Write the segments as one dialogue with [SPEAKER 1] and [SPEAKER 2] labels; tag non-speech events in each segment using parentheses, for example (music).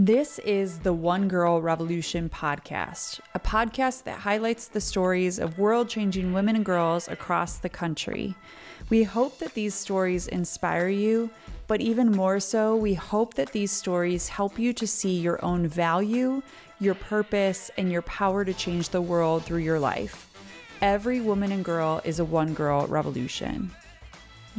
[SPEAKER 1] This is the One Girl Revolution podcast, a podcast that highlights the stories of world changing women and girls across the country. We hope that these stories inspire you, but even more so, we hope that these stories help you to see your own value, your purpose, and your power to change the world through your life. Every woman and girl is a one girl revolution.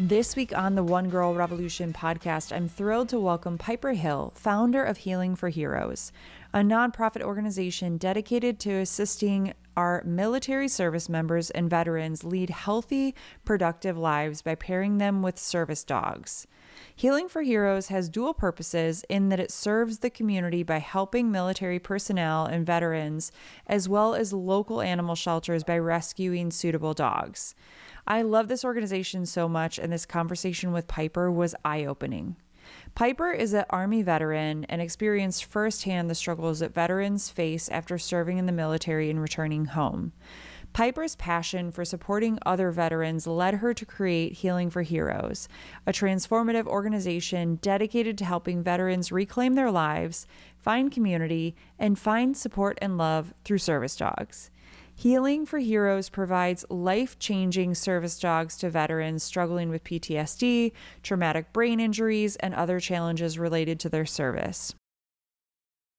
[SPEAKER 1] This week on the One Girl Revolution podcast, I'm thrilled to welcome Piper Hill, founder of Healing for Heroes, a nonprofit organization dedicated to assisting our military service members and veterans lead healthy, productive lives by pairing them with service dogs. Healing for Heroes has dual purposes in that it serves the community by helping military personnel and veterans, as well as local animal shelters by rescuing suitable dogs. I love this organization so much, and this conversation with Piper was eye opening. Piper is an Army veteran and experienced firsthand the struggles that veterans face after serving in the military and returning home. Piper's passion for supporting other veterans led her to create Healing for Heroes, a transformative organization dedicated to helping veterans reclaim their lives, find community, and find support and love through service dogs. Healing for Heroes provides life changing service dogs to veterans struggling with PTSD, traumatic brain injuries, and other challenges related to their service.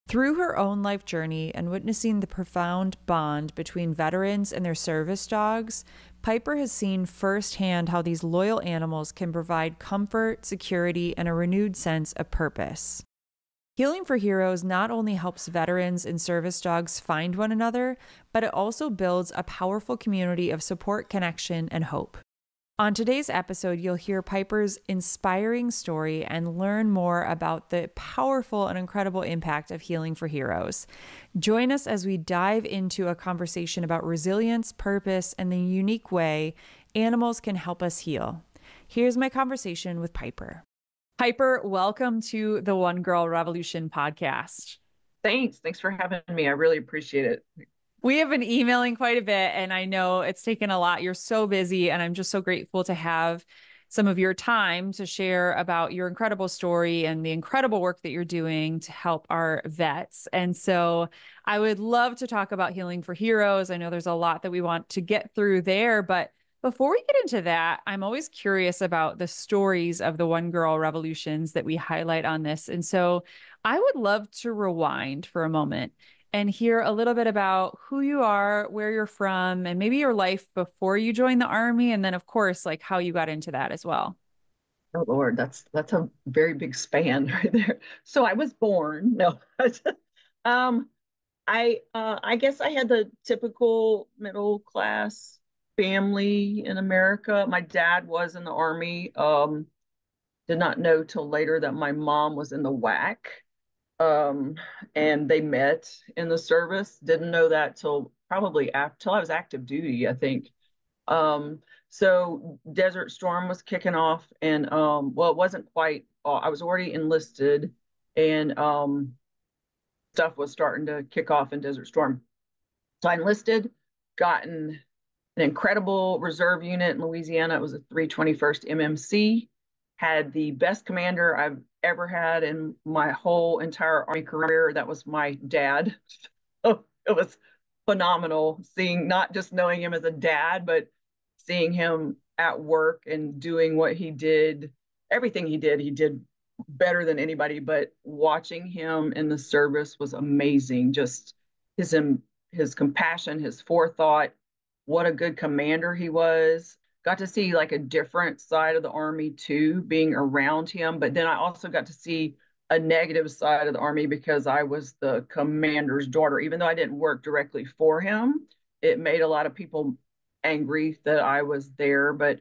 [SPEAKER 1] Through her own life journey and witnessing the profound bond between veterans and their service dogs, Piper has seen firsthand how these loyal animals can provide comfort, security, and a renewed sense of purpose. Healing for Heroes not only helps veterans and service dogs find one another, but it also builds a powerful community of support, connection, and hope. On today's episode, you'll hear Piper's inspiring story and learn more about the powerful and incredible impact of Healing for Heroes. Join us as we dive into a conversation about resilience, purpose, and the unique way animals can help us heal. Here's my conversation with Piper. Piper, welcome to the One Girl Revolution podcast.
[SPEAKER 2] Thanks. Thanks for having me. I really appreciate it.
[SPEAKER 1] We have been emailing quite a bit, and I know it's taken a lot. You're so busy, and I'm just so grateful to have some of your time to share about your incredible story and the incredible work that you're doing to help our vets. And so I would love to talk about Healing for Heroes. I know there's a lot that we want to get through there, but before we get into that, I'm always curious about the stories of the one girl revolutions that we highlight on this. And so I would love to rewind for a moment and hear a little bit about who you are, where you're from, and maybe your life before you joined the army. And then, of course, like how you got into that as well.
[SPEAKER 2] Oh Lord, that's that's a very big span (laughs) right there. So I was born. No, (laughs) um, I uh, I guess I had the typical middle class family in America. My dad was in the army. Um, did not know till later that my mom was in the WAC. Um, and they met in the service. Didn't know that till probably after till I was active duty, I think. Um, so Desert Storm was kicking off, and um, well, it wasn't quite. Uh, I was already enlisted, and um, stuff was starting to kick off in Desert Storm. So I enlisted, gotten an incredible reserve unit in Louisiana. It was a 321st MMC, had the best commander I've ever had in my whole entire Army career. That was my dad. (laughs) It was phenomenal seeing, not just knowing him as a dad, but seeing him at work and doing what he did, everything he did, he did better than anybody. But watching him in the service was amazing. Just his his compassion, his forethought, what a good commander he was. Got to see like a different side of the army too, being around him. But then I also got to see a negative side of the army because I was the commander's daughter. Even though I didn't work directly for him, it made a lot of people angry that I was there. But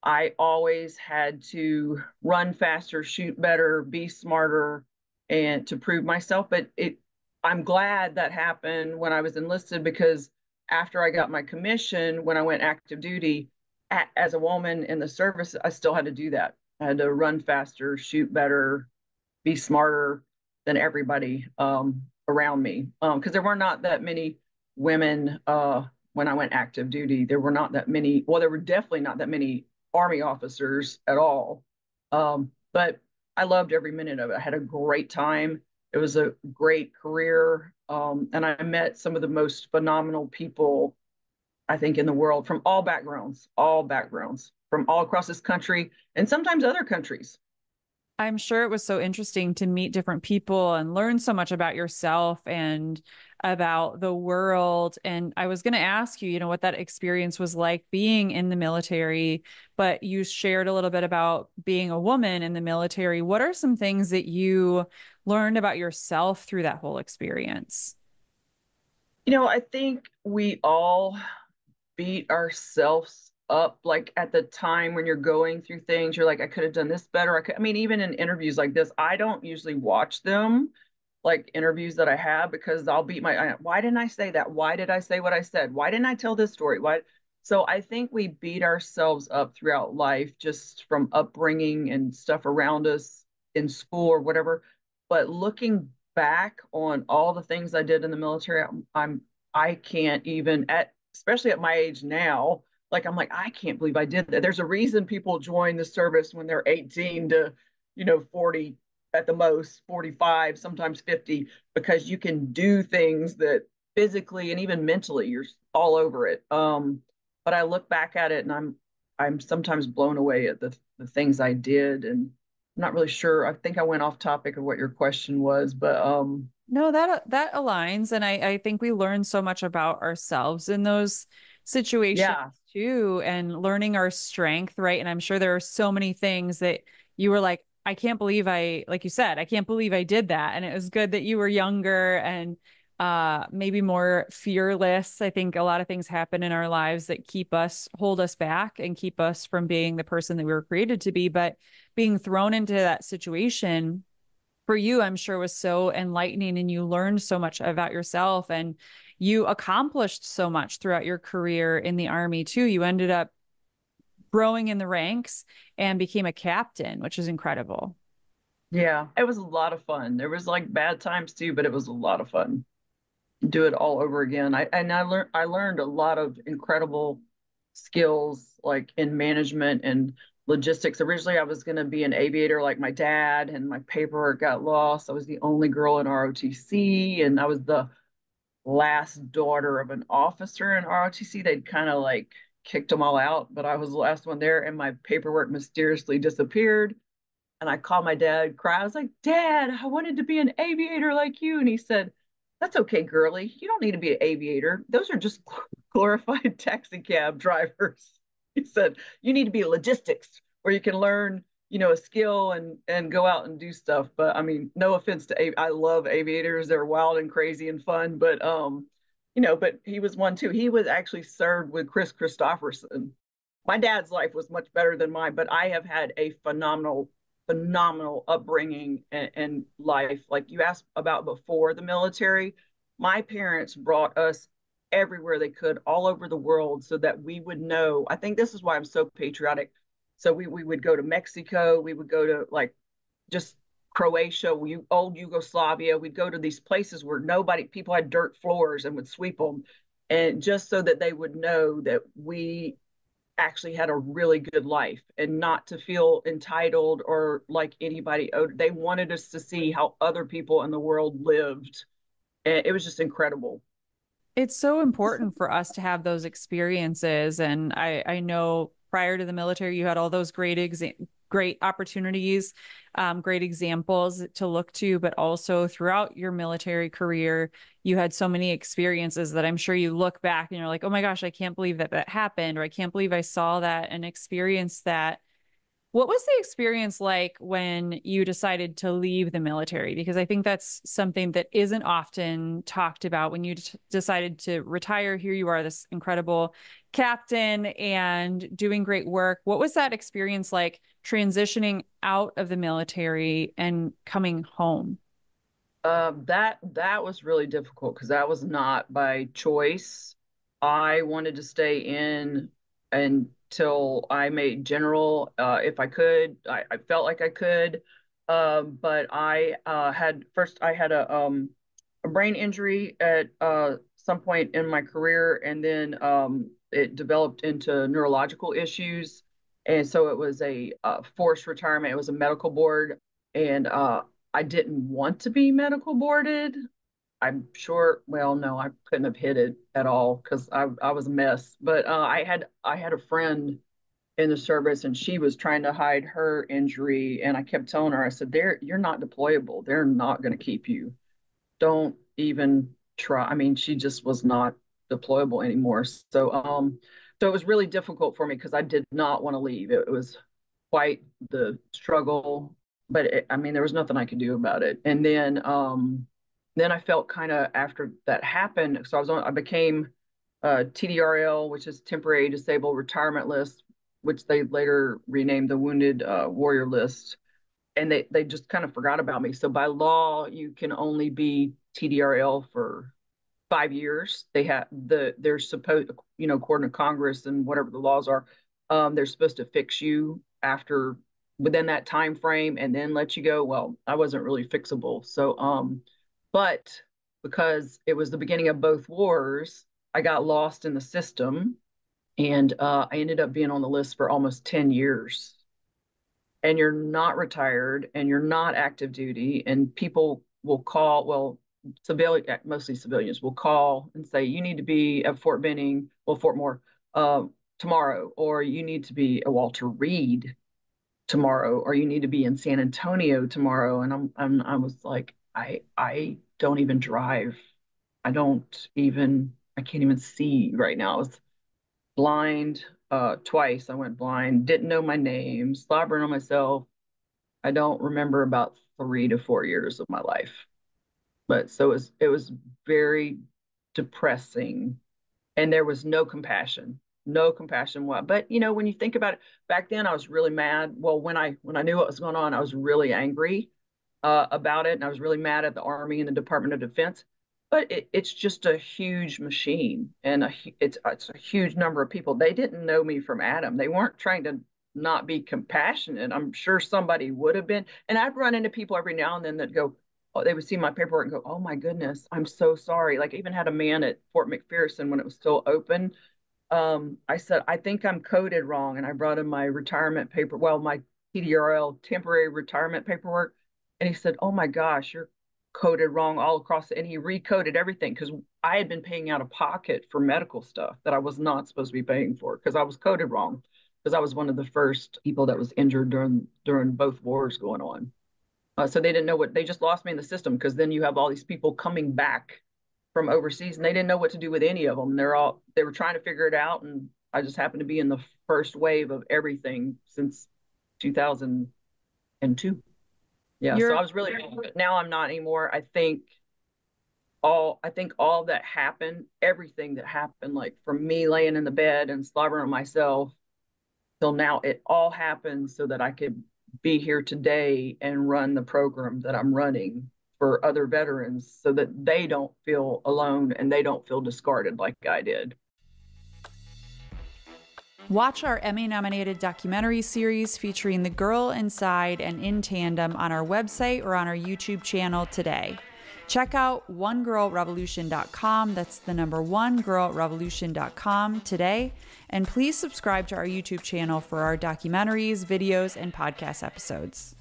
[SPEAKER 2] I always had to run faster, shoot better, be smarter, and to prove myself. But it, I'm glad that happened when I was enlisted because after I got my commission, when I went active duty, as a woman in the service, I still had to do that. I had to run faster, shoot better, be smarter than everybody um, around me. Because um, there were not that many women uh, when I went active duty. There were not that many. Well, there were definitely not that many Army officers at all. Um, but I loved every minute of it. I had a great time. It was a great career. Um, and I met some of the most phenomenal people, I think, in the world from all backgrounds, all backgrounds, from all across this country and sometimes other countries.
[SPEAKER 3] I'm sure it was so interesting to meet different people and learn so much about yourself and about the world. And I was going to ask you, you know, what that experience was like being in the military, but you shared a little bit about being a woman in the military. What are some things that you learned about yourself through that whole experience?
[SPEAKER 2] You know, I think we all beat ourselves up like at the time when you're going through things you're like i could have done this better. I could i mean even in interviews like this i don't usually watch them like interviews that i have because i'll beat my why didn't i say that? Why did i say what i said? Why didn't i tell this story? Why so i think we beat ourselves up throughout life just from upbringing and stuff around us in school or whatever but looking back on all the things i did in the military i'm, I'm i can't even at especially at my age now like I'm like, I can't believe I did that. There's a reason people join the service when they're 18 to, you know, 40 at the most, 45, sometimes 50, because you can do things that physically and even mentally you're all over it. Um, but I look back at it and I'm I'm sometimes blown away at the the things I did and not really sure. I think I went off topic of what your question was, but um
[SPEAKER 3] no, that that aligns and I I think we learn so much about ourselves in those situations yeah. too and learning our strength, right? And I'm sure there are so many things that you were like, I can't believe I, like you said, I can't believe I did that. And it was good that you were younger and uh maybe more fearless. I think a lot of things happen in our lives that keep us, hold us back and keep us from being the person that we were created to be. But being thrown into that situation for you, I'm sure was so enlightening and you learned so much about yourself and you accomplished so much throughout your career in the army too. You ended up growing in the ranks and became a captain, which is incredible.
[SPEAKER 2] Yeah, it was a lot of fun. There was like bad times too, but it was a lot of fun. Do it all over again. I and I learned I learned a lot of incredible skills like in management and logistics. Originally, I was going to be an aviator like my dad, and my paperwork got lost. I was the only girl in ROTC, and I was the last daughter of an officer in ROTC. They'd kind of like kicked them all out, but I was the last one there, and my paperwork mysteriously disappeared. And I called my dad, cry. I was like, Dad, I wanted to be an aviator like you. And he said, That's okay, girly. You don't need to be an aviator. Those are just (laughs) glorified taxi cab drivers. (laughs) He said, You need to be logistics where you can learn you know a skill and and go out and do stuff but i mean no offense to i love aviators they're wild and crazy and fun but um you know but he was one too he was actually served with Kris Kristofferson. my dad's life was much better than mine but i have had a phenomenal phenomenal upbringing and, and life like you asked about before the military my parents brought us everywhere they could all over the world so that we would know i think this is why i'm so patriotic so we, we would go to Mexico, we would go to like just Croatia, old Yugoslavia. We'd go to these places where nobody, people had dirt floors and would sweep them. And just so that they would know that we actually had a really good life and not to feel entitled or like anybody owed. They wanted us to see how other people in the world lived. And it was just incredible.
[SPEAKER 3] It's so important for us to have those experiences. And I, I know prior to the military you had all those great exa- great opportunities um, great examples to look to but also throughout your military career you had so many experiences that i'm sure you look back and you're like oh my gosh i can't believe that that happened or i can't believe i saw that and experienced that what was the experience like when you decided to leave the military? Because I think that's something that isn't often talked about when you decided to retire. Here you are, this incredible captain and doing great work. What was that experience like transitioning out of the military and coming home?
[SPEAKER 2] Uh, that that was really difficult because that was not by choice. I wanted to stay in until I made general uh, if I could. I, I, felt like I could, um, but I uh, had first I had a, um, a brain injury at uh, some point in my career, and then um, it developed into neurological issues, and so it was a, a, forced retirement. It was a medical board, and uh, I didn't want to be medical boarded. I'm sure, well, no, I couldn't have hit it at all because I, I was a mess. But uh, I had I had a friend in the service and she was trying to hide her injury. And I kept telling her, I said, They're you're not deployable. They're not gonna keep you. Don't even try. I mean, she just was not deployable anymore. So um so it was really difficult for me because I did not want to leave. It, was quite the struggle, but it, I mean, there was nothing I could do about it. And then, um, then I felt kind of after that happened. So I was on, I became uh, TDRL, which is temporary disabled retirement list, which they later renamed the Wounded uh, Warrior List. And they, they just kind of forgot about me. So by law, you can only be TDRL for five years. They have the they're supposed, you know, according to Congress and whatever the laws are, um, they're supposed to fix you after within that time frame and then let you go. Well, I wasn't really fixable. So um but because it was the beginning of both wars, I got lost in the system and uh, I ended up being on the list for almost 10 years. And you're not retired and you're not active duty, and people will call, well, civilian, mostly civilians will call and say, you need to be at Fort Benning, well, Fort Moore, uh, tomorrow, or you need to be a Walter Reed tomorrow, or you need to be in San Antonio tomorrow. And I'm, I'm I was like, I I don't even drive. I don't even I can't even see right now. I was blind uh, twice. I went blind, didn't know my name, slobbering on myself. I don't remember about three to four years of my life. But so it was it was very depressing. And there was no compassion no compassion what but you know when you think about it back then i was really mad. Well when i when i knew what was going on i was really angry uh, about it and i was really mad at the army and the department of defense. But it, it's just a huge machine and a, it's it's a huge number of people. They didn't know me from adam. They weren't trying to not be compassionate. I'm sure somebody would have been. And i'd run into people every now and then that go they would see my paperwork and go oh my goodness i'm so sorry like I even had a man at fort mcpherson when it was still open um, I said, I think I'm coded wrong. And I brought him my retirement paper, well, my TDRL temporary retirement paperwork. And he said, Oh my gosh, you're coded wrong all across. And he recoded everything because I had been paying out of pocket for medical stuff that I was not supposed to be paying for because I was coded wrong because I was one of the first people that was injured during during both wars going on. Uh, so they didn't know what they just lost me in the system because then you have all these people coming back from overseas and they didn't know what to do with any of them. They're all they were trying to figure it out and I just happened to be in the first wave of everything since 2002. Yeah, You're, so I was really now I'm not anymore. I think all I think all that happened, everything that happened, like from me laying in the bed and slobbering on myself till now, it all happened so that I could be here today and run the program that I'm running for other veterans so that they don't feel alone and they don't feel discarded like I did.
[SPEAKER 3] Watch our Emmy nominated documentary series featuring The Girl Inside and In Tandem on our website or on our YouTube channel today. Check out onegirlrevolution.com. That's the number one girlrevolution.com today. And please subscribe to our YouTube channel for our documentaries, videos, and podcast episodes.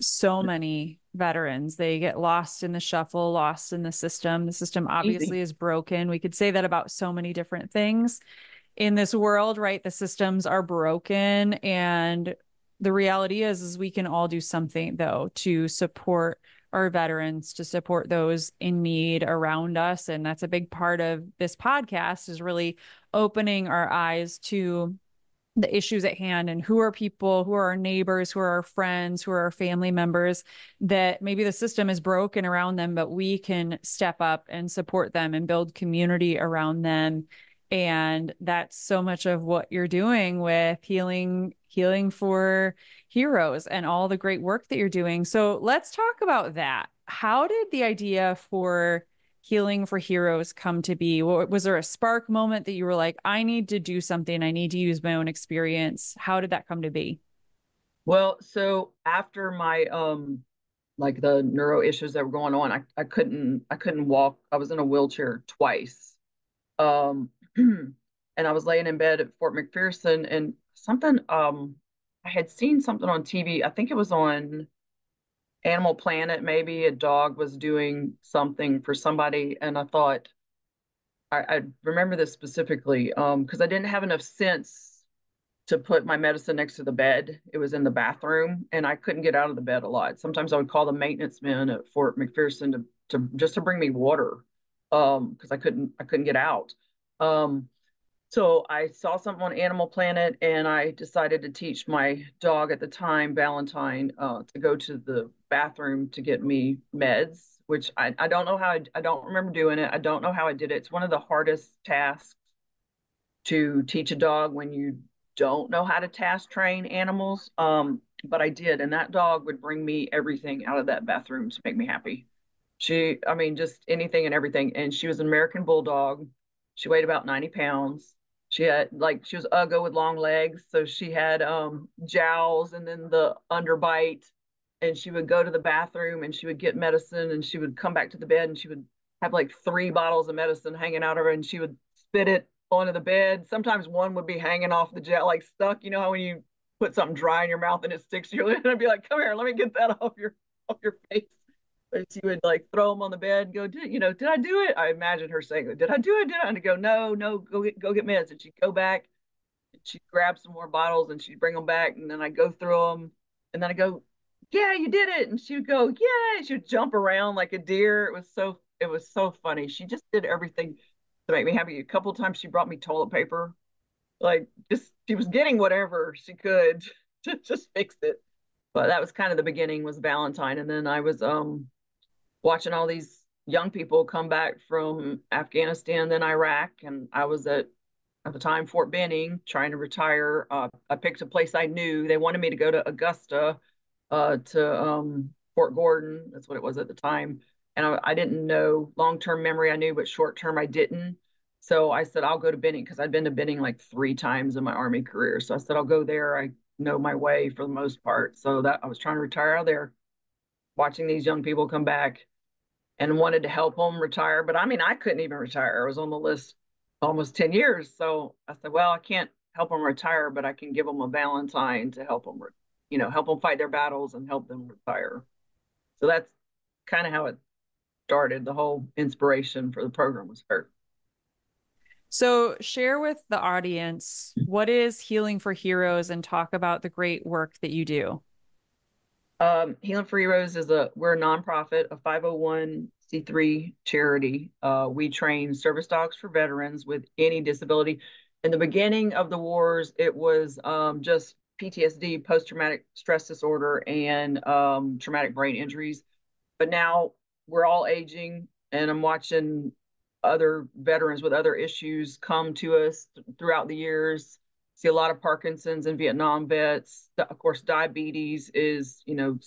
[SPEAKER 3] So many veterans. They get lost in the shuffle, lost in the system. The system obviously Easy. is broken. We could say that about so many different things in this world, right? The systems are broken and the reality is is we can all do something though to support our veterans to support those in need around us and that's a big part of this podcast is really opening our eyes to the issues at hand and who are people who are our neighbors who are our friends who are our family members that maybe the system is broken around them but we can step up and support them and build community around them and that's so much of what you're doing with healing healing for heroes and all the great work that you're doing so let's talk about that how did the idea for healing for heroes come to be? Was there a spark moment that you were like, I need to do something, I need to use my own experience? How did that come to be?
[SPEAKER 2] Well, so after my um like the neuro issues that were going on, I, I couldn't I couldn't walk. I was in a wheelchair twice. Um (clears throat) and I was laying in bed at Fort McPherson and something um I had seen something on TV. I think it was on Animal Planet, maybe a dog was doing something for somebody, and I thought, I, I remember this specifically um, because I didn't have enough sense to put my medicine next to the bed. It was in the bathroom, and I couldn't get out of the bed a lot. Sometimes I would call the maintenance men at Fort McPherson to, to just to bring me water um because I couldn't I couldn't get out. Um, so I saw something on Animal Planet, and I decided to teach my dog at the time, Valentine, uh, to go to the bathroom to get me meds. Which I, I don't know how I, I don't remember doing it. I don't know how I did it. It's one of the hardest tasks to teach a dog when you don't know how to task train animals. Um, but I did, and that dog would bring me everything out of that bathroom to make me happy. She, I mean, just anything and everything. And she was an American Bulldog. She weighed about 90 pounds. She had like she was uggo with long legs so she had um jowls and then the underbite. And she would go to the bathroom and she would get medicine and she would come back to the bed and she would have like three bottles of medicine hanging out of her and she would spit it onto the bed. Sometimes one would be hanging off the jet like stuck you know how when you put something dry in your mouth and it sticks to your (laughs) lip and I'd be like come here let me get that off your off your face she would like throw them on the bed and go, did, you know, did I do it? I imagine her saying, did I do it? Did I? And go, no, no, go get, go get meds. And she'd go back she'd grab some more bottles and she'd bring them back. And then I'd go through them and then I go, yeah, you did it. And she would go, yeah. She would jump around like a deer. It was so, it was so funny. She just did everything to make me happy. A couple times she brought me toilet paper. Like just, she was getting whatever she could (laughs) to just fix it. But that was kind of the beginning was Valentine. And then I was, um, watching all these young people come back from Afghanistan, then Iraq, and I was at at the time Fort Benning trying to retire. Uh, I picked a place I knew. They wanted me to go to Augusta, uh, to um, Fort Gordon. That's what it was at the time. And I, I didn't know long term memory. I knew, but short term I didn't. So I said I'll go to Benning because I'd been to Benning like three times in my Army career. So I said I'll go there. I know my way for the most part. So that I was trying to retire out there, watching these young people come back and wanted to help them retire. But I mean, I couldn't even retire. I was on the list almost 10 years. So I said, well, I can't help them retire, but I can give them a Valentine to help them, you know, help them fight their battles and help them retire. So that's kind of how it started. The whole inspiration for the program was her.
[SPEAKER 3] So, share with the audience what is Healing for Heroes and talk about the great work that you do.
[SPEAKER 2] Um, Healing for Heroes is a we're a nonprofit, a 501c3 charity. Uh, we train service dogs for veterans with any disability. In the beginning of the wars, it was um, just PTSD, post traumatic stress disorder, and um, traumatic brain injuries. But now we're all aging, and I'm watching other veterans with other issues come to us th- throughout the years see a lot of Parkinson's and Vietnam vets. Of course, diabetes is, you know,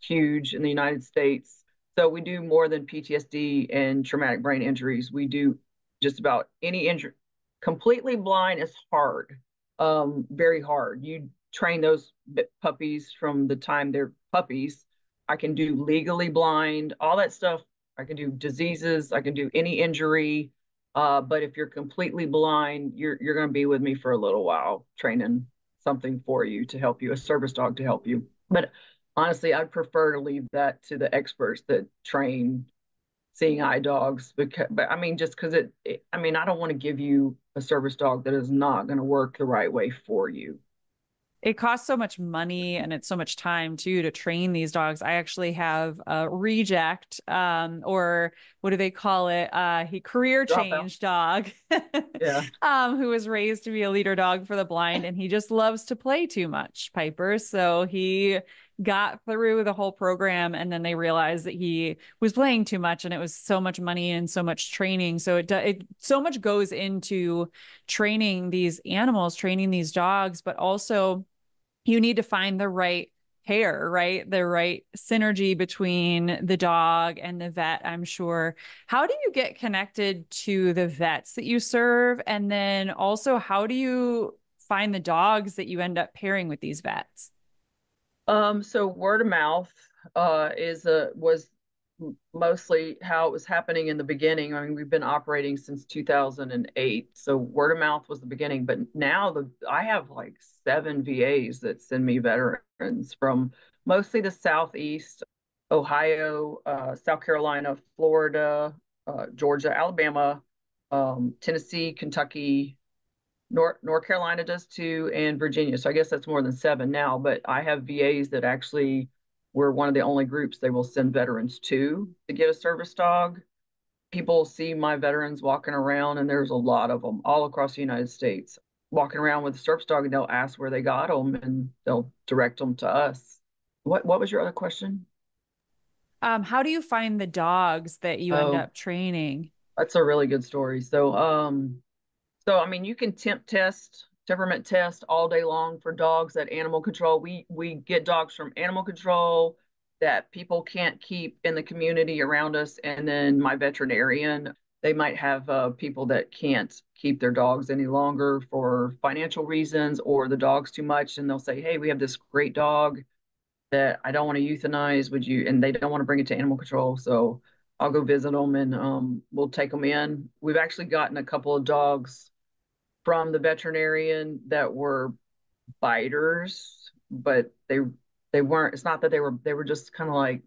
[SPEAKER 2] huge in the United States. So we do more than PTSD and traumatic brain injuries. We do just about any injury. Completely blind is hard, um, very hard. You train those puppies from the time they're puppies. I can do legally blind, all that stuff. I can do diseases. I can do any injury. Uh, but if you're completely blind, you're you're going to be with me for a little while, training something for you to help you, a service dog to help you. But honestly, I'd prefer to leave that to the experts that train seeing eye dogs. Because, but I mean, just because it, it, I mean, I don't want to give you a service dog that is not going to work the right way for you
[SPEAKER 3] it costs so much money and it's so much time too to train these dogs. I actually have a reject, um, or what do they call it? Uh, he career change dog, yeah, (laughs) um, who was raised to be a leader dog for the blind, and he just loves to play too much, Piper. So he got through the whole program and then they realized that he was playing too much and it was so much money and so much training so it, it so much goes into training these animals training these dogs but also you need to find the right pair, right? The right synergy between the dog and the vet, I'm sure. How do you get connected to the vets that you serve? And then also, how do you find the dogs that you end up pairing with these vets?
[SPEAKER 2] Um, so word of mouth uh, is a was mostly how it was happening in the beginning. I mean, we've been operating since 2008, so word of mouth was the beginning. But now the I have like seven VAs that send me veterans from mostly the southeast. Ohio, uh, South Carolina, Florida, uh, Georgia, Alabama, um, Tennessee, Kentucky, North North Carolina does too, and Virginia. So I guess that's more than seven now. But I have VAs that actually we're one of the only groups they will send veterans to to get a service dog. People see my veterans walking around, and there's a lot of them all across the United States walking around with a service dog, and they'll ask where they got them, and they'll direct them to us. What What was your other question?
[SPEAKER 3] Um, how do you find the dogs that you oh, end up training?
[SPEAKER 2] That's a really good story. So, um, so I mean, you can temp test, temperament test all day long for dogs at animal control. We we get dogs from animal control that people can't keep in the community around us, and then my veterinarian. They might have uh, people that can't keep their dogs any longer for financial reasons, or the dog's too much, and they'll say, "Hey, we have this great dog that I don't want to euthanize. Would you?" And they don't want to bring it to animal control, so I'll go visit them and um, we'll take them in. We've actually gotten a couple of dogs from the veterinarian that were biters, but they they weren't. It's not that they were they were just kind of like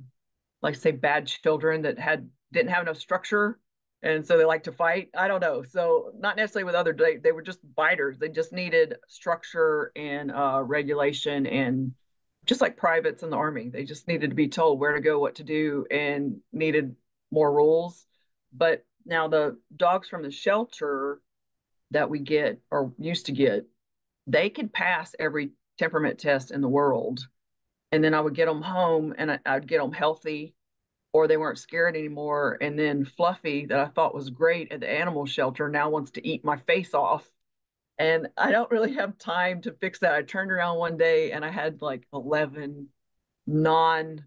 [SPEAKER 2] like say bad children that had didn't have enough structure and so they like to fight. I don't know. So not necessarily with other they, they were just biters. They just needed structure and uh, regulation and just like privates in the army. They just needed to be told where to go what to do and needed more rules. But now the dogs from the shelter that we get or used to get, they could pass every temperament test in the world. And then I would get them home and I, I'd get them healthy or they weren't scared anymore. And then Fluffy, that I thought was great at the animal shelter, now wants to eat my face off. And I don't really have time to fix that. I turned around one day and I had like 11 non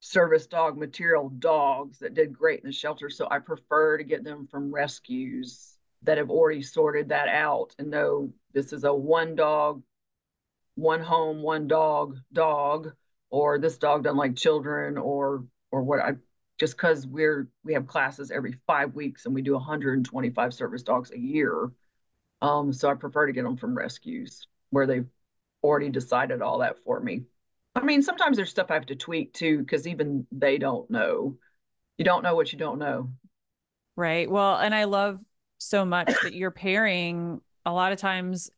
[SPEAKER 2] service dog material dogs that did great in the shelter. So I prefer to get them from rescues that have already sorted that out and know this is a one dog, one home, one dog dog, or this dog doesn't like children, or or what I just because we're we have classes every five weeks and we do 125 service dogs a year. Um, so I prefer to get them from rescues where they've already decided all that for me. I mean, sometimes there's stuff I have to tweak too, because even they don't know. You don't know what you don't know.
[SPEAKER 3] Right. Well, and I love so much that you're pairing a lot of times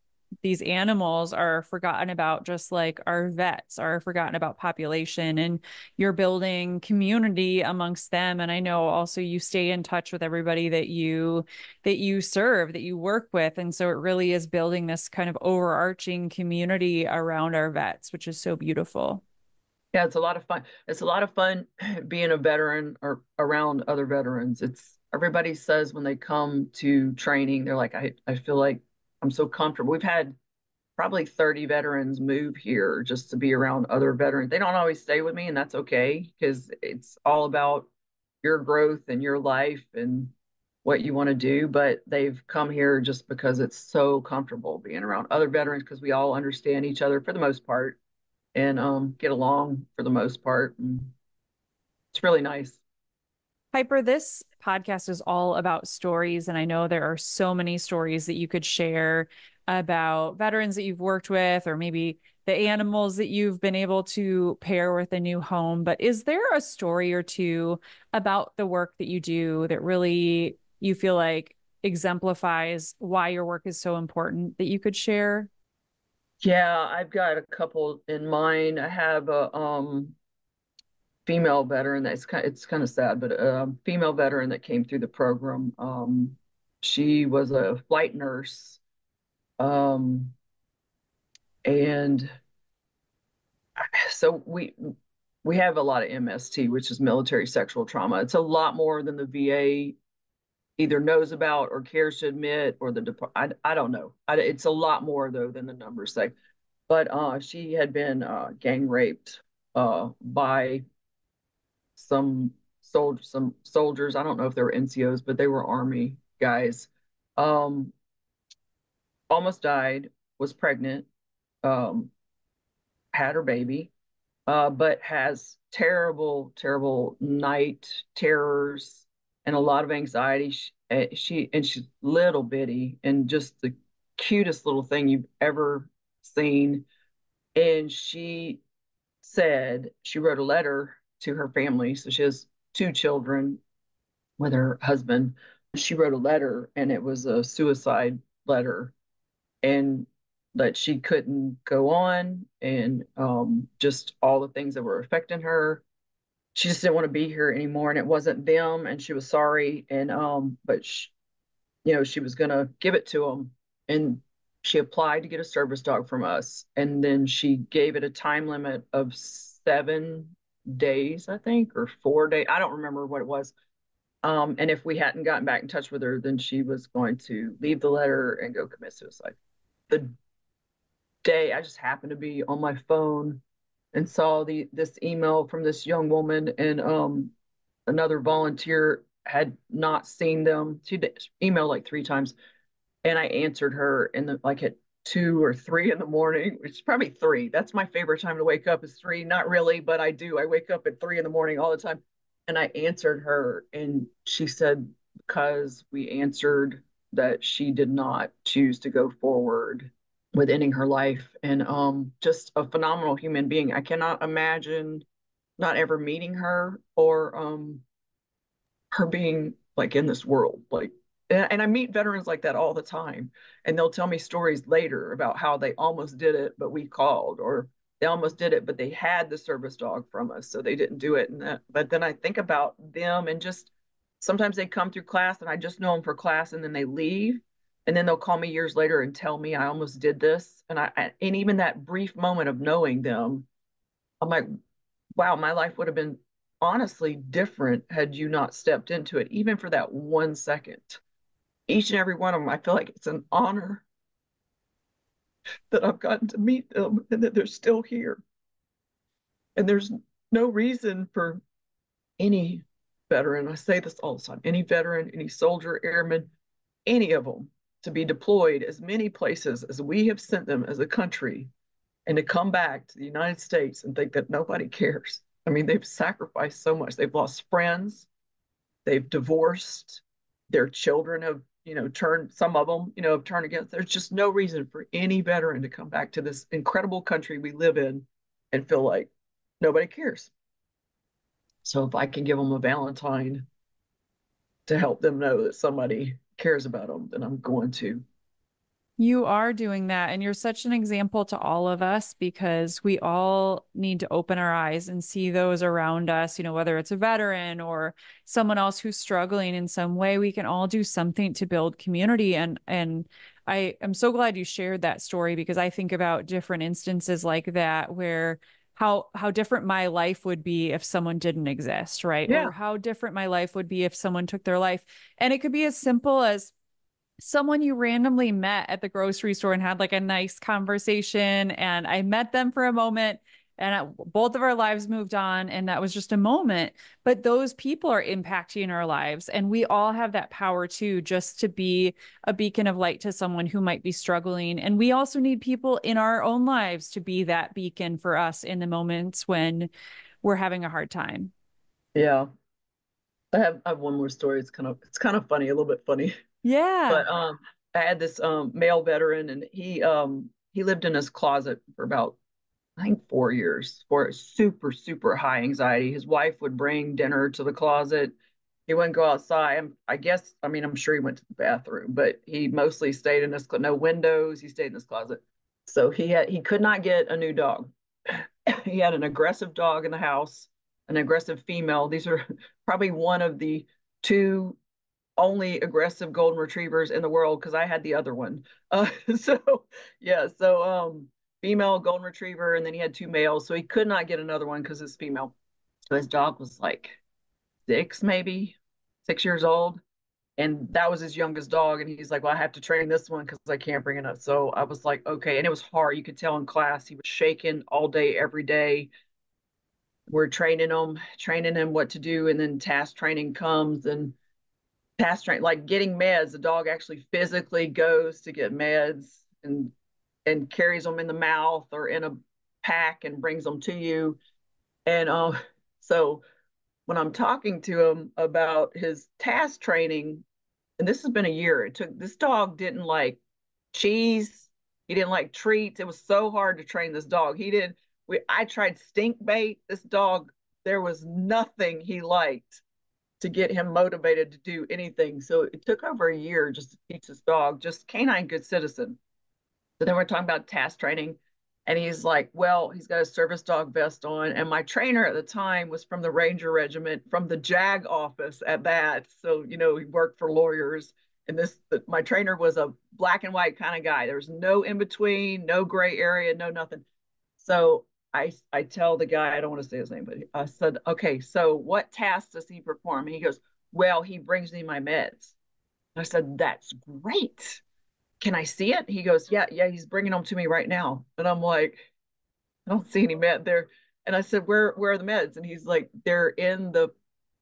[SPEAKER 3] these animals are forgotten about just like our vets are forgotten about population and you're building community amongst them. And i know also you stay in touch with everybody that you that you serve that you work with. And so it really is building this kind of overarching community around our vets which is so beautiful.
[SPEAKER 2] Yeah it's a lot of fun. It's a lot of fun (clears throat) being a veteran or around other veterans. It's everybody says when they come to training they're like i, I feel like I'm so comfortable. We've had probably 30 veterans move here just to be around other veterans. They don't always stay with me, and that's okay because it's all about your growth and your life and what you want to do. But they've come here just because it's so comfortable being around other veterans because we all understand each other for the most part and um, get along for the most part. And it's really nice.
[SPEAKER 3] Piper, this podcast is all about stories. And I know there are so many stories that you could share about veterans that you've worked with, or maybe the animals that you've been able to pair with a new home. But is there a story or two about the work that you do that really you feel like exemplifies why your work is so important that you could share?
[SPEAKER 2] Yeah, I've got a couple in mind. I have a um female veteran that's kind of, it's kind of sad, but a female veteran that came through the program. Um, she was a flight nurse. Um, and so we we have a lot of MST, which is military sexual trauma. It's a lot more than the VA either knows about or cares to admit, or the I, I don't know. I, it's a lot more though than the numbers say. But uh, she had been uh, gang raped uh, by some sold some soldiers. I don't know if they were NCOs, but they were army guys. Um, almost died, was pregnant, um, had her baby, uh, but has terrible, terrible night terrors and a lot of anxiety. She, eh, she and she's little bitty and just the cutest little thing you've ever seen. And she said she wrote a letter to her family. So she has two children with her husband. She wrote a letter and it was a suicide letter and that she couldn't go on and um, just all the things that were affecting her. She just didn't want to be here anymore and it wasn't them and she was sorry and um but she, you know she was going to give it to them and she applied to get a service dog from us and then she gave it a time limit of 7 days I think or 4 days I don't remember what it was um, and if we hadn't gotten back in touch with her, then she was going to leave the letter and go commit suicide. The day I just happened to be on my phone and saw the this email from this young woman and um, another volunteer had not seen them. She emailed like three times, and I answered her in the like at two or three in the morning, is probably three. That's my favorite time to wake up is three. Not really, but I do. I wake up at three in the morning all the time and I answered her, and she said, because we answered that she did not choose to go forward with ending her life. And um, just a phenomenal human being. I cannot imagine not ever meeting her or um, her being like in this world. Like, and I meet veterans like that all the time, and they'll tell me stories later about how they almost did it, but we called, or they almost did it, but they had the service dog from us, so they didn't do it. And that, but then I think about them and just sometimes they come through class and I just know them for class and then they leave. And then they'll call me years later and tell me I almost did this. And I and even that brief moment of knowing them, I'm like, wow, my life would have been honestly different had you not stepped into it, even for that one second. Each and every one of them, I feel like it's an honor that I've gotten to meet them and that they're still here. And there's no reason for any veteran, I say this all the time, any veteran, any soldier, airman, any of them to be deployed as many places as we have sent them as a country and to come back to the United States and think that nobody cares. I mean, they've sacrificed so much. They've lost friends, they've divorced, their children have you know, turn some of them, you know, turned against. There's just no reason for any veteran to come back to this incredible country we live in and feel like nobody cares. So if I can give them a Valentine to help them know that somebody cares about them, then I'm going to.
[SPEAKER 3] You are doing that. And you're such an example to all of us because we all need to open our eyes and see those around us, you know, whether it's a veteran or someone else who's struggling in some way, we can all do something to build community. And, and, I am so glad you shared that story because I think about different instances like that where how how different my life would be if someone didn't exist, right? Yeah. Or how different my life would be if someone took their life. And it could be as simple as someone you randomly met at the grocery store and had like a nice conversation and I met them for a moment and both of our lives moved on and that was just a moment. But those people are impacting our lives and we all have that power too just to be a beacon of light to someone who might be struggling. And we also need people in our own lives to be that beacon for us in the moments when we're having a hard time.
[SPEAKER 2] Yeah. I have, I have one more story. It's kind of it's kind of funny a little bit funny
[SPEAKER 3] yeah.
[SPEAKER 2] But um, I had this um male veteran, and he um he lived in his closet for about I think four years for super super high anxiety. His wife would bring dinner to the closet. He wouldn't go outside. I guess I mean I'm sure he went to the bathroom, but he mostly stayed in his closet, no windows. He stayed in his closet. So he had he could not get a new dog. (coughs) he had an aggressive dog in the house, an aggressive female. These are (laughs) probably one of the two only aggressive golden retrievers in the world because I had the other one. Uh, (laughs) so yeah, so um, female golden retriever, and then he had two males, so he could not get another one because it's female. So his dog was like six, maybe six years old, and that was his youngest dog. And he's like, "Well, I have to train this one because I can't bring it up." So I was like, "Okay," and it was hard. You could tell in class he was shaking all day, every day. We're training him, training him what to do, and then task training comes and task train, like getting meds. The dog actually physically goes to get meds and and carries them in the mouth or in a pack and brings them to you. And um, so when I'm talking to him about his task training, and this has been a year, it took this dog didn't like cheese, he didn't like treats. It was so hard to train this dog. He did we I tried stink bait. This dog there was nothing he liked to get him motivated to do anything. So it took over a year just to teach this dog, just canine good citizen. So then we're talking about task training. And he's like, well, he's got a service dog vest on. And my trainer at the time was from the Ranger Regiment, from the JAG office at that. So, you know, he worked for lawyers. And this, my trainer was a black and white kind of guy. There was no in between, no gray area, no nothing. So I, I tell the guy, I don't want to say his name, but I said, okay, so what tasks does he perform? And he goes, well, he brings me my meds. I said, that's great can I see it? He goes, yeah, yeah, he's bringing them to me right now. And I'm like, I don't see any med there. And I said, where, where are the meds? And he's like, they're in the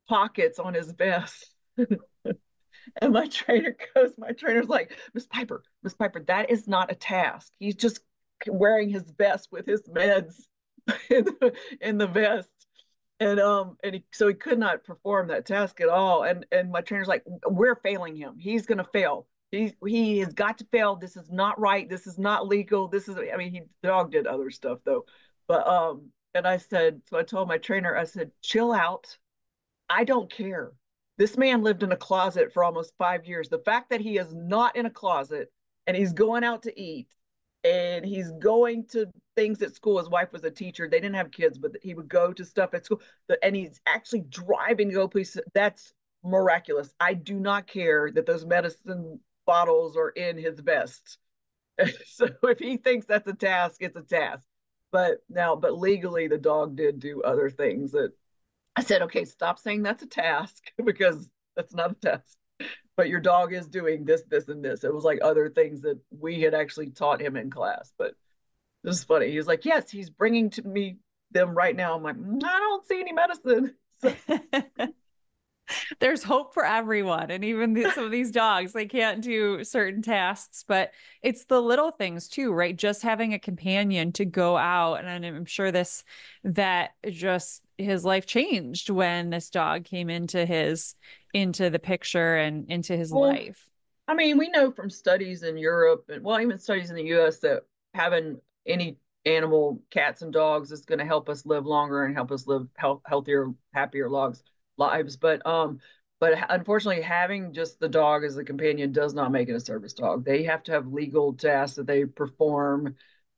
[SPEAKER 2] pockets on his vest. (laughs) and my trainer goes, my trainer's like, Miss Piper, Miss Piper, that is not a task. He's just wearing his vest with his meds (laughs) in the, in the vest. And um and he, so he could not perform that task at all. And and my trainer's like, we're failing him. He's gonna fail he he has got to fail. This is not right. This is not legal. This is I mean he dog did other stuff though. But um and I said so I told my trainer I said chill out. I don't care. This man lived in a closet for almost 5 years. The fact that he is not in a closet and he's going out to eat and he's going to things at school. His wife was a teacher. They didn't have kids, but he would go to stuff at school. And he's actually driving to go places. That's miraculous. I do not care that those medicine bottles are in his vest. (laughs) so if he thinks that's a task, it's a task. But now, but legally, the dog did do other things that I said, okay, stop saying that's a task (laughs) because that's not a task. But your dog is doing this, this, and this. It was like other things that we had actually taught him in class. But this is funny. He's like, yes, he's bringing to me them right now. I'm like, mm, I don't see any medicine. (laughs) So, (laughs)
[SPEAKER 3] there's hope for everyone and even the, some of these dogs they can't do certain tasks but it's the little things too right just having a companion to go out and i'm sure this that just his life changed when this dog came into his into the picture and into his well, life
[SPEAKER 2] i mean we know from studies in europe and well even studies in the us that having any animal cats and dogs is going to help us live longer and help us live health, healthier happier lives lives. But um, but unfortunately, having just the dog as a companion does not make it a service dog. They have to have legal tasks that they perform.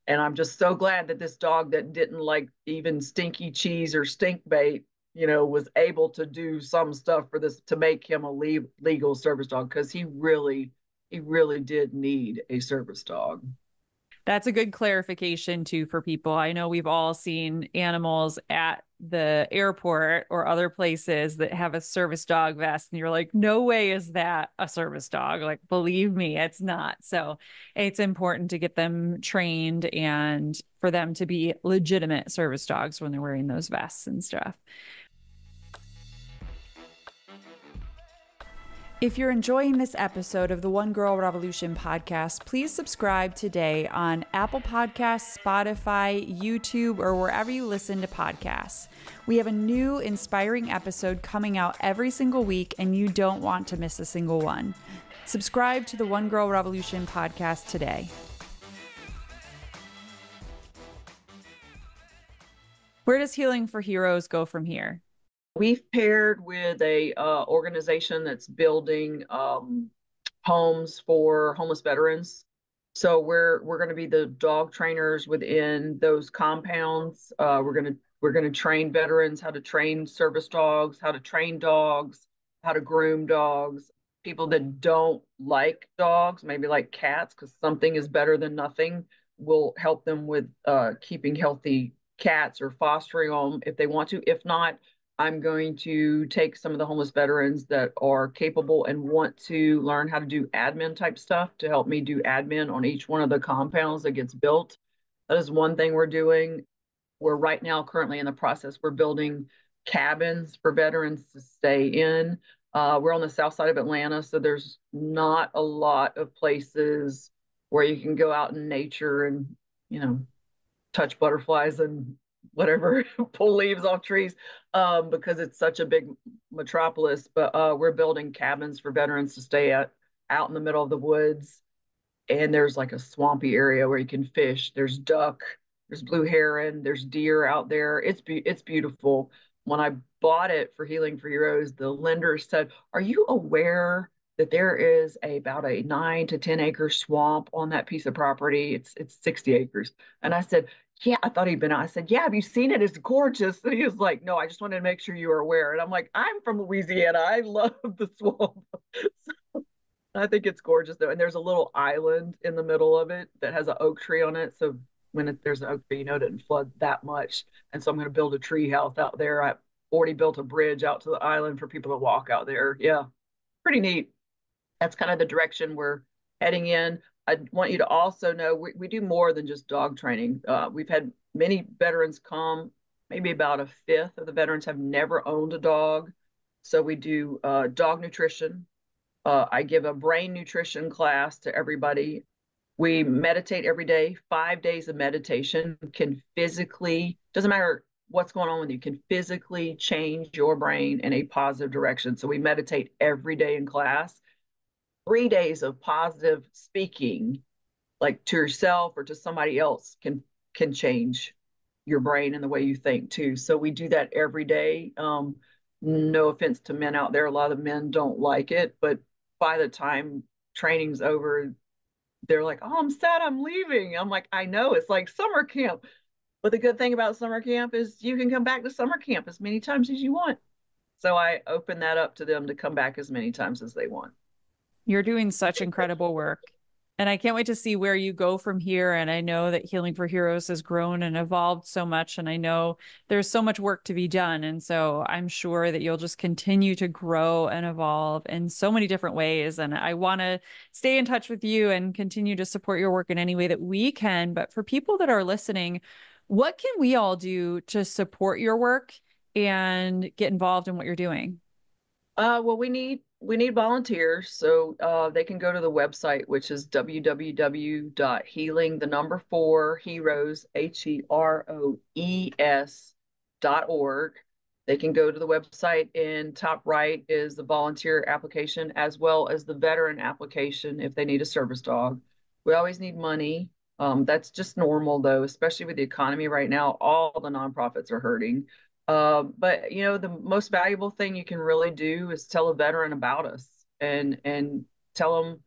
[SPEAKER 2] And I'm just so glad that this dog that didn't like even stinky cheese or stink bait, you know, was able to do some stuff for this to make him a le- legal service dog because he really, he really did need a service dog
[SPEAKER 3] that's a good clarification too for people. I know we've all seen animals at the airport or other places that have a service dog vest and you're like no way is that a service dog. Like believe me it's not. So it's important to get them trained and for them to be legitimate service dogs when they're wearing those vests and stuff If you're enjoying this episode of the One Girl Revolution podcast, please subscribe today on Apple Podcasts, Spotify, YouTube, or wherever you listen to podcasts. We have a new inspiring episode coming out every single week, and you don't want to miss a single one. Subscribe to the One Girl Revolution podcast today. Where does Healing for Heroes go from here?
[SPEAKER 2] We've paired with a uh, organization that's building um, homes for homeless veterans. So we're we're going to be the dog trainers within those compounds. Uh, we're going to we're going to train veterans how to train service dogs, how to train dogs, how to groom dogs. People that don't like dogs, maybe like cats, because something is better than nothing, will help them with uh, keeping healthy cats or fostering them if they want to. If not, I'm going to take some of the homeless veterans that are capable and want to learn how to do admin type stuff to help me do admin on each one of the compounds that gets built. That is one thing we're doing. We're right now currently in the process. We're building cabins for veterans to stay in. Uh, we're on the south side of Atlanta, so there's not a lot of places where you can go out in nature and, you know, touch butterflies and whatever, (laughs) pull leaves off trees um, because it's such a big metropolis. But uh, we're building cabins for veterans to stay at out in the middle of the woods. And there's like a swampy area where you can fish. There's duck, there's blue heron, there's deer out there. It's be- it's beautiful. when I bought it for Healing for Heroes, the lender said, Are you aware that there is a, about a nine to 10 acre swamp on that piece of property? It's, it's 60 acres. And I said, Yeah, I thought he'd been out. I said, Yeah, have you seen it? It's gorgeous. (laughs) And he was like, No, I just wanted to make sure you were aware. And I'm like, I'm from Louisiana. I (laughs) love the swamp. so, (laughs) I think it's gorgeous though. And there's a little island in the middle of it that has an oak tree on it. So when it, there's an oak tree, you know, it didn't flood that much. And so I'm going to build a tree house out there. I already built a bridge out to the island for people to walk out there. Yeah, pretty neat. That's kind of the direction we're heading in. I want you to also know we, we do more than just dog training. Uh, we've had many veterans come, maybe about a fifth of the veterans have never owned a dog. So we do uh, dog nutrition, uh, I give a brain nutrition class to everybody. We meditate every day. Five days of meditation can physically, doesn't matter what's going on with you, can physically change your brain in a positive direction. So we meditate every day in class. Three days of positive speaking, like to yourself or to somebody else, can can change your brain and the way you think too. So we do that every day. Um, no offense to men out there, a lot of men don't like it, but by the time training's over, they're like, oh, I'm sad I'm leaving. I'm like, I know it's like summer camp. But the good thing about summer camp is you can come back to summer camp as many times as you want. So I open that up to them to come back as many times as they want.
[SPEAKER 3] You're doing such incredible work. And I can't wait to see where you go from here. And I know that Healing for Heroes has grown and evolved so much. And I know there's so much work to be done. And so I'm sure that you'll just continue to grow and evolve in so many different ways. And I want to stay in touch with you and continue to support your work in any way that we can. But for people that are listening, what can we all do to support your work and get involved in what you're doing?
[SPEAKER 2] Uh, well, we need we need volunteers, so uh, they can go to the website, which is www.healing the number four heroes. They can go to the website. and top right is the volunteer application as well as the veteran application if they need a service dog. We always need money. Um, that's just normal though, especially with the economy right now. All the nonprofits are hurting. Uh, but you know, the most valuable thing you can really do is tell a veteran about us and and tell them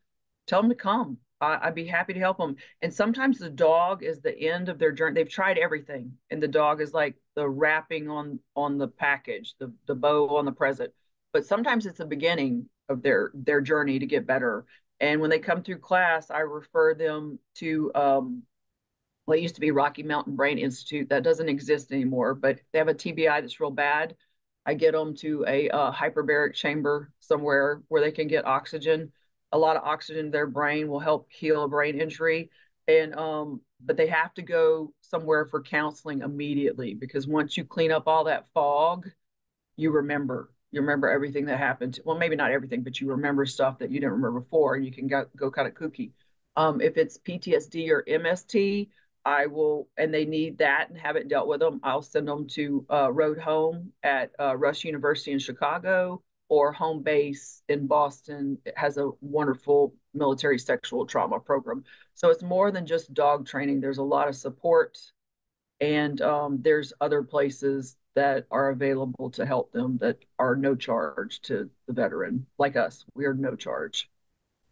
[SPEAKER 2] tell them to come. I, would be happy to help them. And sometimes the dog is the end of their journey. They've tried everything, and the dog is like the wrapping on on the package, the the bow on the present. But sometimes it's the beginning of their their journey to get better. And when they come through class, I refer them to um, it used to be Rocky Mountain Brain Institute. That doesn't exist anymore, but they have a TBI that's real bad. I get them to a uh, hyperbaric chamber somewhere where they can get oxygen. A lot of oxygen in their brain will help heal a brain injury. And um, but they have to go somewhere for counseling immediately because once you clean up all that fog, you remember. You remember everything that happened. Well, maybe not everything, but you remember stuff that you didn't remember before, and you can go go kind of kooky. Um, if it's PTSD or MST, I will, and they need that and have it dealt with them. I'll send them to uh, Road Home at uh, Rush University in Chicago or Home Base in Boston. It has a wonderful military sexual trauma program. So it's more than just dog training. There's a lot of support, and um, there's other places that are available to help them that are no charge to the veteran, like us. We are no charge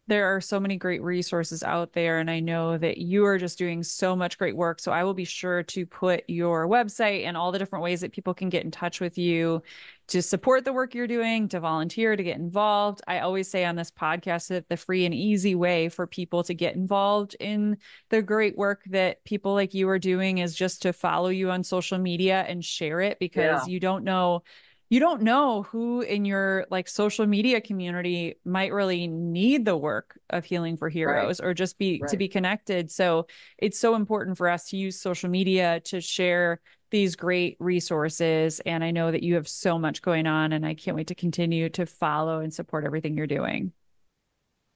[SPEAKER 3] there are so many great resources out there and i know that you are just doing so much great work so i will be sure to put your website and all the different ways that people can get in touch with you to support the work you're doing to volunteer to get involved i always say on this podcast that the free and easy way for people to get involved in the great work that people like you are doing is just to follow you on social media and share it because yeah. you don't know you don't know who in your like social media community might really need the work of healing for heroes right. or just be right. to be connected. So it's so important for us to use social media to share these great resources and i know that you have so much going on and i can't wait to continue to follow and support everything you're doing.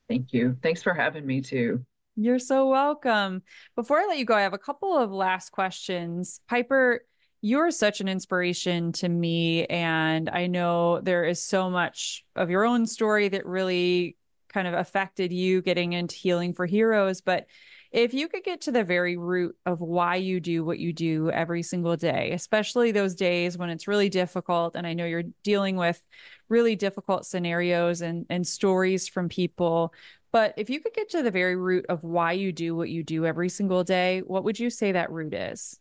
[SPEAKER 2] Thank you. Thanks for having me too.
[SPEAKER 3] You're so welcome. Before i let you go i have a couple of last questions. Piper you're such an inspiration to me. And I know there is so much of your own story that really kind of affected you getting into healing for heroes. But If you could get to the very root of why you do what you do every single day, especially those days when it's really difficult, and I know you're dealing with really difficult scenarios and, and stories from people, but if you could get to the very root of why you do what you do every single day, what would you say that root is?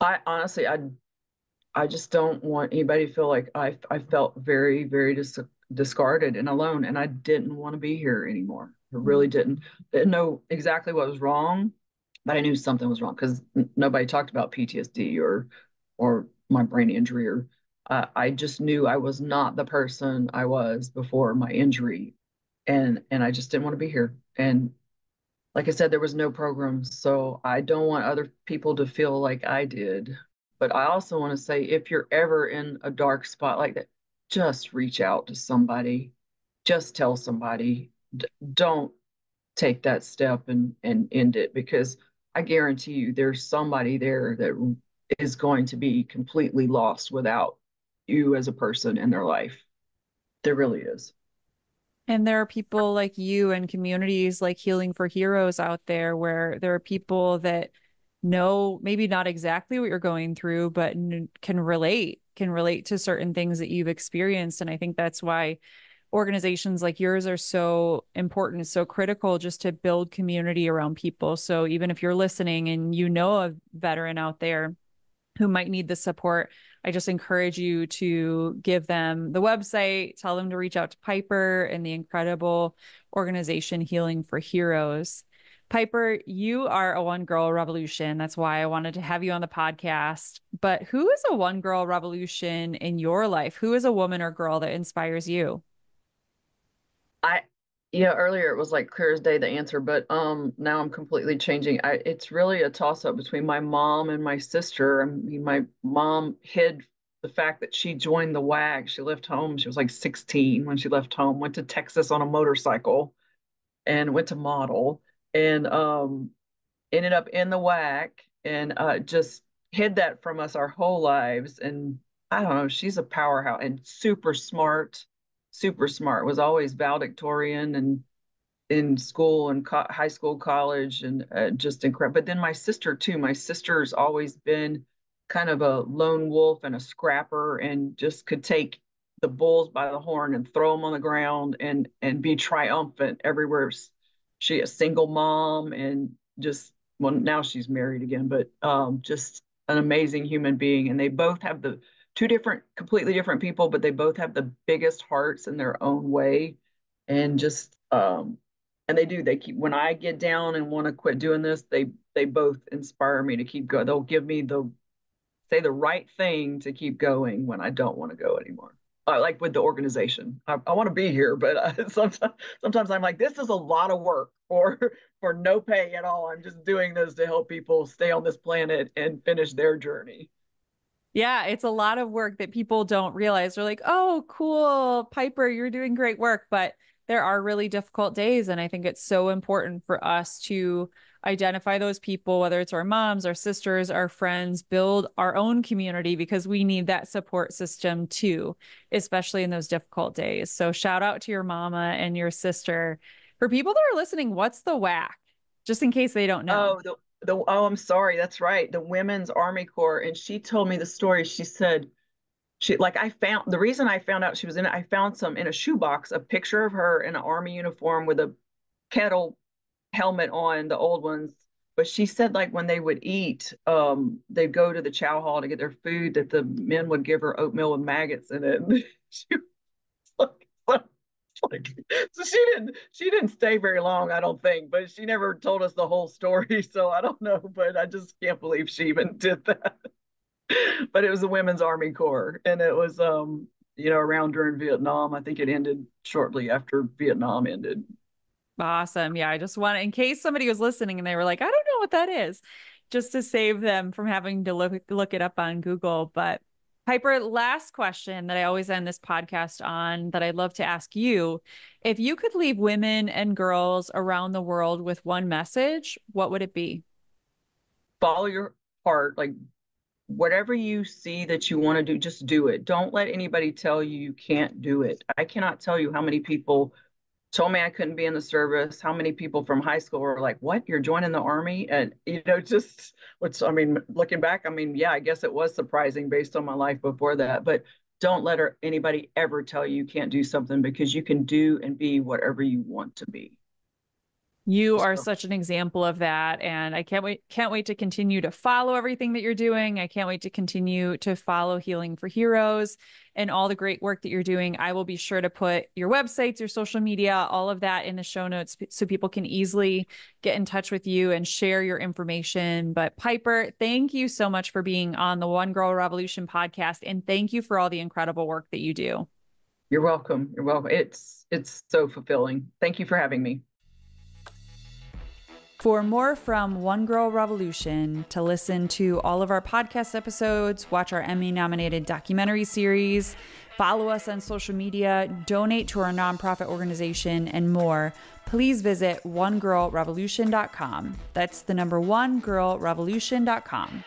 [SPEAKER 2] I honestly, I, I just don't want anybody to feel like I, I felt very, very dis- discarded and alone, and I didn't want to be here anymore. I really mm-hmm. didn't. Didn't know exactly what was wrong, but I knew something was wrong because n- nobody talked about PTSD or, or my brain injury or. Uh, I just knew I was not the person I was before my injury, and and I just didn't want to be here. And like I said, there was no program. So I don't want other people to feel like I did. But I also want to say if you're ever in a dark spot like that, just reach out to somebody. Just tell somebody. D- don't take that step and, and end it because I guarantee you there's somebody there that is going to be completely lost without you as a person in their life. There really is.
[SPEAKER 3] And there are people like you and communities like Healing for Heroes out there where there are people that know maybe not exactly what you're going through, but can relate, can relate to certain things that you've experienced. And I think that's why organizations like yours are so important, so critical just to build community around people. So even if you're listening and you know a veteran out there who might need the support, I just encourage you to give them the website, tell them to reach out to Piper and the incredible organization Healing for Heroes. Piper, you are a one girl revolution. That's why I wanted to have you on the podcast. But who is a one girl revolution in your life? Who is a woman or girl that inspires you?
[SPEAKER 2] I yeah, earlier it was like clear as day the answer, but um now I'm completely changing. I it's really a toss up between my mom and my sister. I mean, my mom hid the fact that she joined the WAC. She left home. She was like 16 when she left home, went to Texas on a motorcycle and went to model and um ended up in the WAC and uh just hid that from us our whole lives. And I don't know, she's a powerhouse and super smart super smart, was always valedictorian and in school and co- high school, college, and uh, just incredible. But then my sister too. My sister's always been kind of a lone wolf and a scrapper, and just could take the bulls by the horn and throw them on the ground and and be triumphant everywhere. She a single mom and just well now she's married again, but um, just an amazing human being. And they both have the two different, completely different people, but they both have the biggest hearts in their own way. And just, um, and they do, they keep, when I get down and want to quit doing this, they, they both inspire me to keep going. They'll give me the, say the right thing to keep going when I don't want to go anymore. Uh, like with the organization, I, I want to be here, but uh, (laughs) sometimes, sometimes I'm like, this is a lot of work for, (laughs) for no pay at all. I'm just doing this to help people stay on this planet and finish their journey.
[SPEAKER 3] Yeah, it's a lot of work that people don't realize. They're like, oh, cool, Piper, you're doing great work. But there are really difficult days. And I think it's so important for us to identify those people, whether it's our moms, our sisters, our friends, build our own community because we need that support system too, especially in those difficult days. So shout out to your mama and your sister. For people that are listening, what's the WAC? Just in case they don't know.
[SPEAKER 2] Oh, the the oh i'm sorry that's right the women's army corps and she told me the story. She said she like i found the reason i found out she was in it i found some in a shoebox a picture of her in an army uniform with a kettle helmet on the old ones. But she said like when they would eat um they'd go to the chow hall to get their food that the men would give her oatmeal with maggots in it. (laughs) She (laughs) like so she didn't she didn't stay very long i don't think but she never told us the whole story (laughs) so i don't know but i just can't believe she even (laughs) did that. But it was the women's army corps and it was um you know around during vietnam. I think it ended shortly after vietnam ended.
[SPEAKER 3] Awesome. Yeah i just want in case somebody was listening and they were like i don't know what that is just to save them from having to look look it up on google but Piper, last question that I always end this podcast on that I'd love to ask you. If you could leave women and girls around the world with one message, what would it be?
[SPEAKER 2] Follow your heart. Like whatever you see that you want to do, just do it. Don't let anybody tell you you can't do it. I cannot tell you how many people told me I couldn't be in the service. How many people from high school were like, "What? You're joining the army?" And you know, (laughs) just what's I mean, looking back, I mean, yeah, I guess it was surprising based on my life before that. But don't let her, anybody ever tell you you can't do something because you can do and be whatever you want to be.
[SPEAKER 3] You are such an example of that and I can't wait can't wait to continue to follow everything that you're doing. I can't wait to continue to follow Healing for Heroes and all the great work that you're doing. I will be sure to put your websites, your social media, all of that in the show notes so people can easily get in touch with you and share your information. But Piper, thank you so much for being on the One Girl Revolution podcast and thank you for all the incredible work that you do.
[SPEAKER 2] You're welcome. You're welcome. It's it's so fulfilling. Thank you for having me.
[SPEAKER 3] For more from One Girl Revolution, to listen to all of our podcast episodes, watch our Emmy nominated documentary series, follow us on social media, donate to our nonprofit organization, and more, please visit onegirlrevolution.com. That's the number one girlrevolution.com.